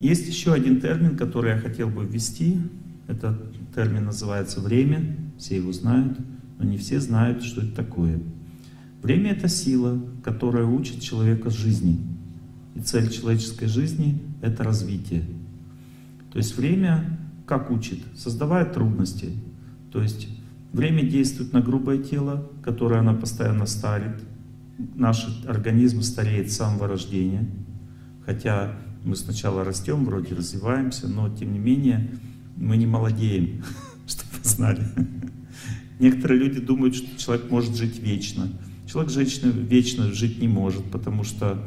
Есть еще один термин, который я хотел бы ввести. Этот термин называется время. Все его знают, но не все знают, что это такое. Время — это сила, которая учит человека жизни. И цель человеческой жизни — это развитие. То есть время как учит? Создавая трудности. То есть время действует на грубое тело, которое оно постоянно старит. Наш организм стареет с самого рождения. Хотя мы сначала растем, вроде развиваемся, но тем не менее мы не молодеем, чтобы вы знали. Некоторые люди думают, что человек может жить вечно. Человек женщина вечно жить не может, потому что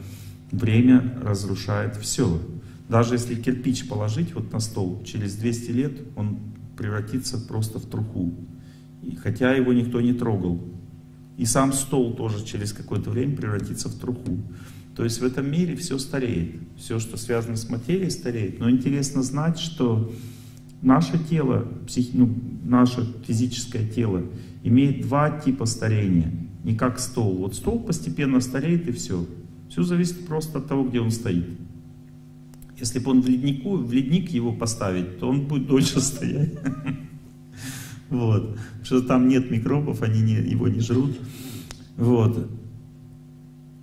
время разрушает все. Даже если кирпич положить вот на стол, через 200 лет он превратится просто в труху. И хотя его никто не трогал. И сам стол тоже через какое-то время превратится в труху. То есть в этом мире все стареет. Все, что связано с материей, стареет. Но интересно знать, что наше тело, псих... ну, наше физическое тело имеет два типа старения. Не как стол. Вот стол постепенно стареет и все. Все зависит просто от того, где он стоит. Если бы он в леднику, в ледник его поставить, то он будет дольше стоять. Вот. Потому что там нет микробов, они не, его не жрут. Вот.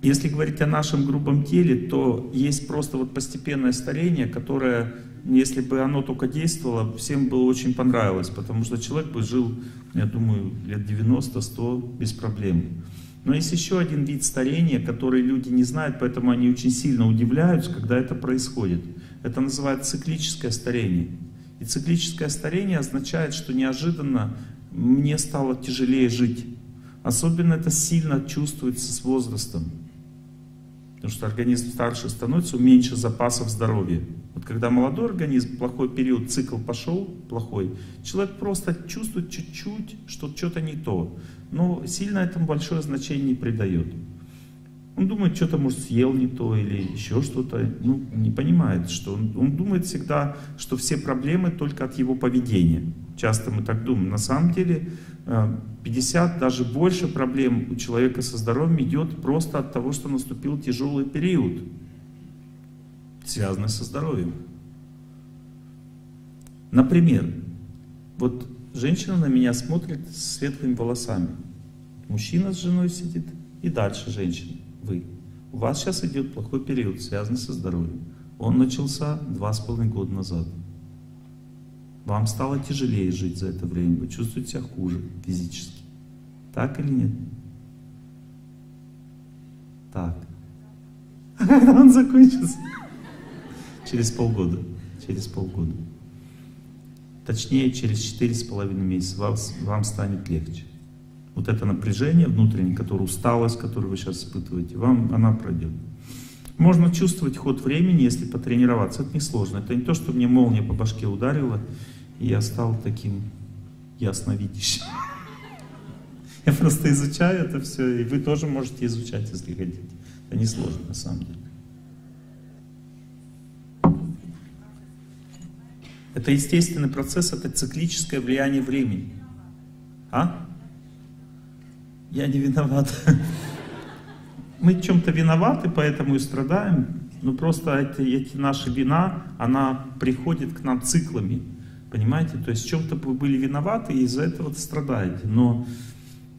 Если говорить о нашем грубом теле, то есть просто вот постепенное старение, которое, если бы оно только действовало, всем бы очень понравилось, потому что человек бы жил, я думаю, лет 90-100 без проблем. Но есть еще один вид старения, который люди не знают, поэтому они очень сильно удивляются, когда это происходит. Это называется циклическое старение. И циклическое старение означает, что неожиданно мне стало тяжелее жить. Особенно это сильно чувствуется с возрастом. Потому что организм старше становится, меньше запасов здоровья. Вот когда молодой организм, плохой период, цикл пошел, плохой, человек просто чувствует чуть-чуть, что что-то не то. Но сильно этому большое значение не придает. Он думает, что-то, может, съел не то или еще что-то. Ну, не понимает, что он, он думает всегда, что все проблемы только от его поведения. Часто мы так думаем. На самом деле 50, э, даже больше проблем у человека со здоровьем идет просто от того, что наступил тяжелый период, связанный со здоровьем. Например, вот женщина на меня смотрит с светлыми волосами. Мужчина с женой сидит, и дальше женщина вы. У вас сейчас идет плохой период, связанный со здоровьем. Он начался два с половиной года назад. Вам стало тяжелее жить за это время, вы чувствуете себя хуже физически. Так или нет? Так. А когда он закончится? Через полгода. Через полгода. Точнее, через четыре с половиной месяца вам, вам станет легче вот это напряжение внутреннее, которое усталость, которую вы сейчас испытываете, вам она пройдет. Можно чувствовать ход времени, если потренироваться. Это несложно. Это не то, что мне молния по башке ударила, и я стал таким ясновидящим. Я просто изучаю это все, и вы тоже можете изучать, если хотите. Это несложно на самом деле. Это естественный процесс, это циклическое влияние времени. А? Я не виноват. Мы чем-то виноваты, поэтому и страдаем. Но просто эти, эти наши вина, она приходит к нам циклами. Понимаете? То есть в чем-то вы были виноваты и из-за этого страдаете. Но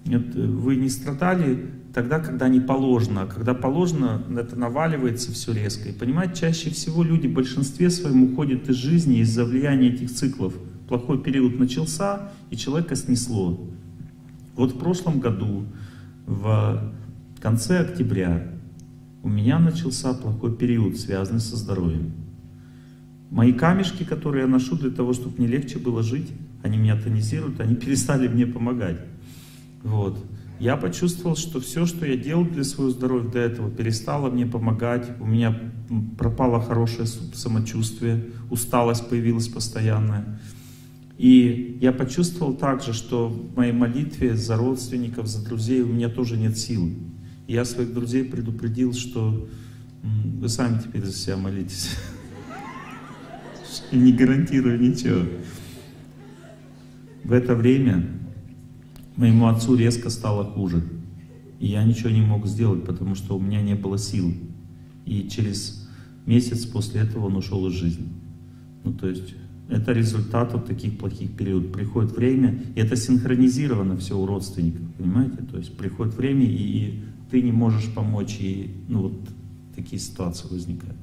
вы не страдали тогда, когда не положено. А когда положено, это наваливается все резко. И понимаете, чаще всего люди в большинстве своем уходят из жизни из-за влияния этих циклов. Плохой период начался, и человека снесло. Вот в прошлом году, в конце октября, у меня начался плохой период, связанный со здоровьем. Мои камешки, которые я ношу для того, чтобы мне легче было жить, они меня тонизируют, они перестали мне помогать. Вот. Я почувствовал, что все, что я делал для своего здоровья до этого, перестало мне помогать. У меня пропало хорошее самочувствие, усталость появилась постоянная. И я почувствовал также, что в моей молитве за родственников, за друзей у меня тоже нет сил. И я своих друзей предупредил, что вы сами теперь за себя молитесь. Не гарантирую ничего. В это время моему отцу резко стало хуже. И я ничего не мог сделать, потому что у меня не было сил. И через месяц после этого он ушел из жизни. Ну, то есть это результат вот таких плохих периодов. Приходит время, и это синхронизировано все у родственников, понимаете? То есть приходит время, и, ты не можешь помочь, и ну, вот такие ситуации возникают.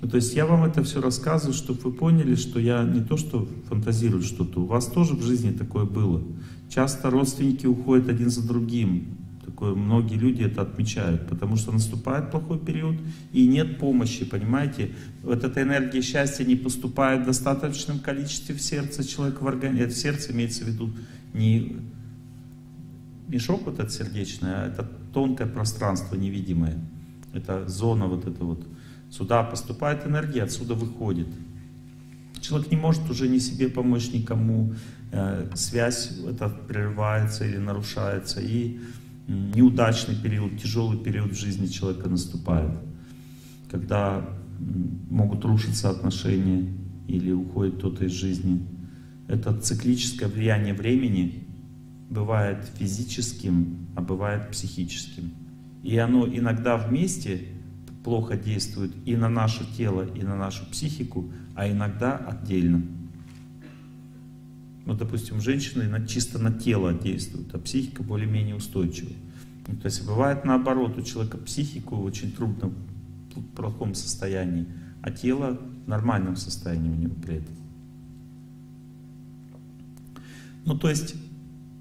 Ну, то есть я вам это все рассказываю, чтобы вы поняли, что я не то, что фантазирую что-то, у вас тоже в жизни такое было. Часто родственники уходят один за другим. Многие люди это отмечают, потому что наступает плохой период и нет помощи, понимаете? Вот эта энергия счастья не поступает в достаточном количестве в сердце человека, в организме. Это сердце имеется в виду не мешок вот этот сердечный, а это тонкое пространство невидимое. Это зона вот эта вот. Сюда поступает энергия, отсюда выходит. Человек не может уже ни себе помочь, никому. Э, связь это прерывается или нарушается. И неудачный период, тяжелый период в жизни человека наступает. Когда могут рушиться отношения или уходит кто-то из жизни. Это циклическое влияние времени бывает физическим, а бывает психическим. И оно иногда вместе плохо действует и на наше тело, и на нашу психику, а иногда отдельно. Вот, допустим, женщины чисто на тело действуют, а психика более-менее устойчива. Ну, то есть бывает наоборот, у человека психику очень трудно в плохом состоянии, а тело в нормальном состоянии у него при этом. Ну, то есть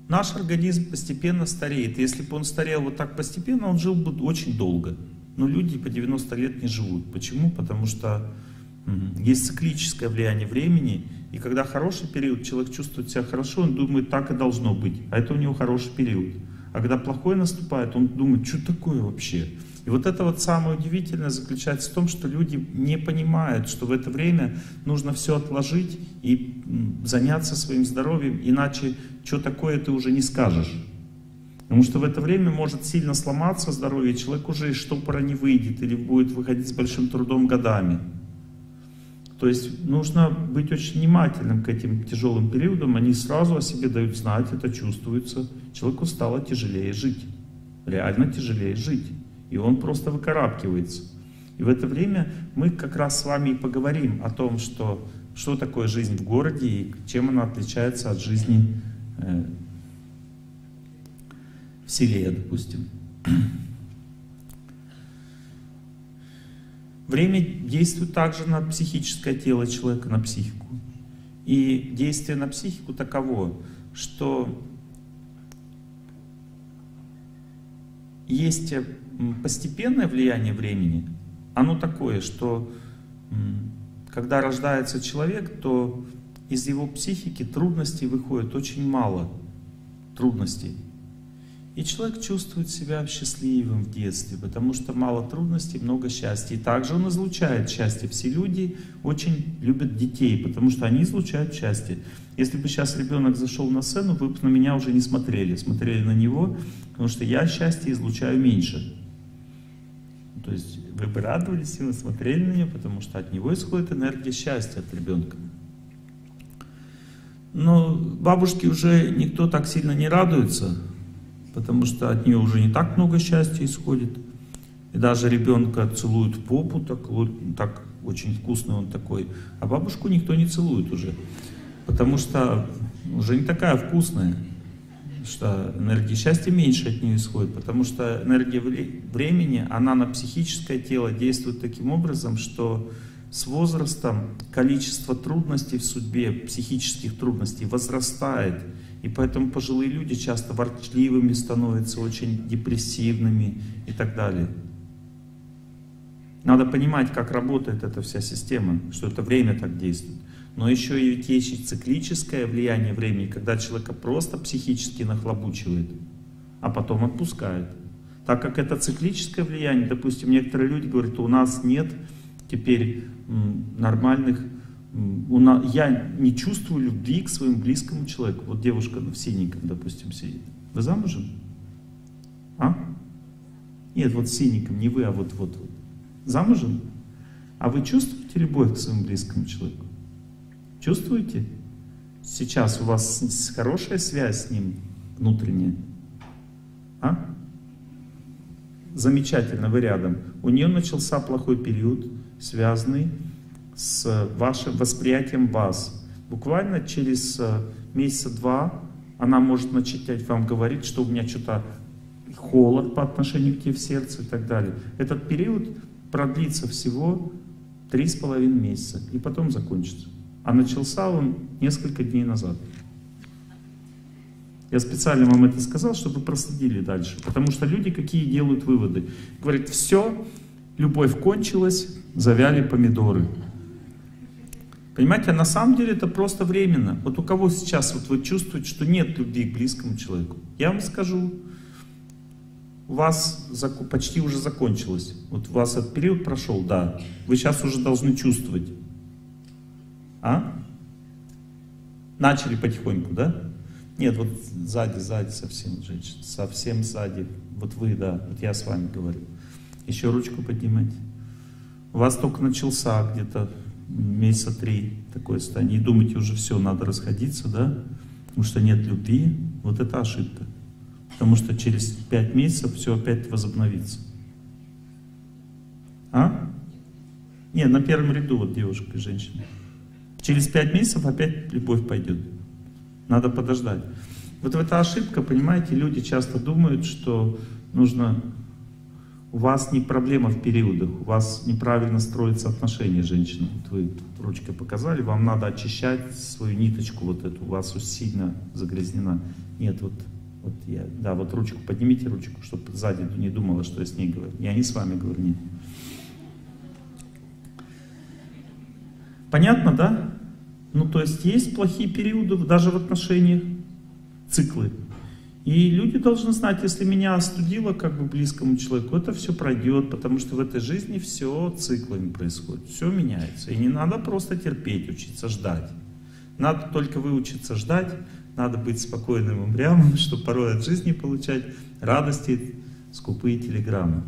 наш организм постепенно стареет. Если бы он старел вот так постепенно, он жил бы очень долго. Но люди по 90 лет не живут. Почему? Потому что есть циклическое влияние времени, и когда хороший период, человек чувствует себя хорошо, он думает, так и должно быть, а это у него хороший период. А когда плохой наступает, он думает, что такое вообще? И вот это вот самое удивительное заключается в том, что люди не понимают, что в это время нужно все отложить и заняться своим здоровьем, иначе что такое ты уже не скажешь. Потому что в это время может сильно сломаться здоровье, человек уже из штопора не выйдет или будет выходить с большим трудом годами. То есть нужно быть очень внимательным к этим тяжелым периодам, они сразу о себе дают знать, это чувствуется. Человеку стало тяжелее жить, реально тяжелее жить, и он просто выкарабкивается. И в это время мы как раз с вами и поговорим о том, что, что такое жизнь в городе и чем она отличается от жизни э, в селе, допустим. Время действует также на психическое тело человека, на психику. И действие на психику таково, что есть постепенное влияние времени, оно такое, что когда рождается человек, то из его психики трудностей выходит очень мало трудностей. И человек чувствует себя счастливым в детстве, потому что мало трудностей, много счастья. И также он излучает счастье. Все люди очень любят детей, потому что они излучают счастье. Если бы сейчас ребенок зашел на сцену, вы бы на меня уже не смотрели, смотрели на него, потому что я счастье излучаю меньше. То есть вы бы радовались, и вы смотрели на него, потому что от него исходит энергия счастья от ребенка. Но бабушки уже никто так сильно не радуется, потому что от нее уже не так много счастья исходит. И даже ребенка целуют в попу, так, так очень вкусный он такой, а бабушку никто не целует уже, потому что уже не такая вкусная, что энергия счастья меньше от нее исходит, потому что энергия времени, она на психическое тело действует таким образом, что с возрастом количество трудностей в судьбе, психических трудностей возрастает. И поэтому пожилые люди часто ворчливыми становятся, очень депрессивными и так далее. Надо понимать, как работает эта вся система, что это время так действует. Но еще и ведь есть циклическое влияние времени, когда человека просто психически нахлобучивает, а потом отпускает. Так как это циклическое влияние, допустим, некоторые люди говорят, у нас нет теперь нормальных я не чувствую любви к своему близкому человеку. Вот девушка в синеньком, допустим, сидит. Вы замужем? А? Нет, вот в синеньком, не вы, а вот, вот. Замужем? А вы чувствуете любовь к своему близкому человеку? Чувствуете? Сейчас у вас хорошая связь с ним внутренняя? А? Замечательно, вы рядом. У нее начался плохой период, связанный с вашим восприятием вас. Буквально через э, месяца два она может начать вам говорить, что у меня что-то холод по отношению к тебе в сердце и так далее. Этот период продлится всего три с половиной месяца и потом закончится. А начался он несколько дней назад. Я специально вам это сказал, чтобы проследили дальше. Потому что люди какие делают выводы. Говорят, все, любовь кончилась, завяли помидоры. Понимаете, а на самом деле это просто временно. Вот у кого сейчас вот вы чувствуете, что нет любви к близкому человеку, я вам скажу, у вас почти уже закончилось. Вот у вас этот период прошел, да. Вы сейчас уже должны чувствовать. А? Начали потихоньку, да? Нет, вот сзади, сзади совсем, женщина. Совсем сзади. Вот вы, да. Вот я с вами говорю. Еще ручку поднимайте. У вас только начался где-то месяца три такое состояние. И думаете, уже все, надо расходиться, да? Потому что нет любви. Вот это ошибка. Потому что через пять месяцев все опять возобновится. А? Не, на первом ряду вот девушка и женщина. Через пять месяцев опять любовь пойдет. Надо подождать. Вот эта ошибка, понимаете, люди часто думают, что нужно... У вас не проблема в периодах, у вас неправильно строятся отношения женщины. Вот вы ручкой показали, вам надо очищать свою ниточку вот эту, у вас сильно загрязнена. Нет, вот вот я, да, вот ручку, поднимите ручку, чтобы сзади не думала, что я с ней говорю. Я не с вами говорю, нет. Понятно, да? Ну, то есть есть плохие периоды даже в отношениях, циклы. И люди должны знать, если меня остудило как бы близкому человеку, это все пройдет, потому что в этой жизни все циклами происходит, все меняется. И не надо просто терпеть, учиться ждать. Надо только выучиться ждать, надо быть спокойным и упрямым, чтобы порой от жизни получать радости, скупые телеграммы.